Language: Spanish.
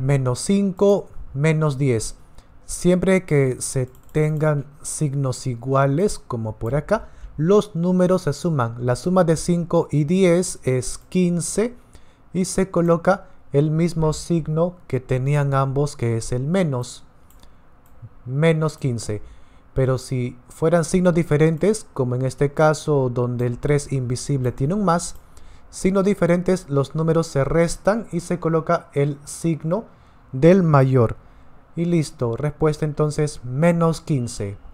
menos 5, menos 10. Siempre que se tengan signos iguales, como por acá, los números se suman. La suma de 5 y 10 es 15 y se coloca el mismo signo que tenían ambos, que es el menos. Menos 15. Pero si fueran signos diferentes, como en este caso donde el 3 invisible tiene un más, signos diferentes, los números se restan y se coloca el signo del mayor. Y listo, respuesta entonces menos 15.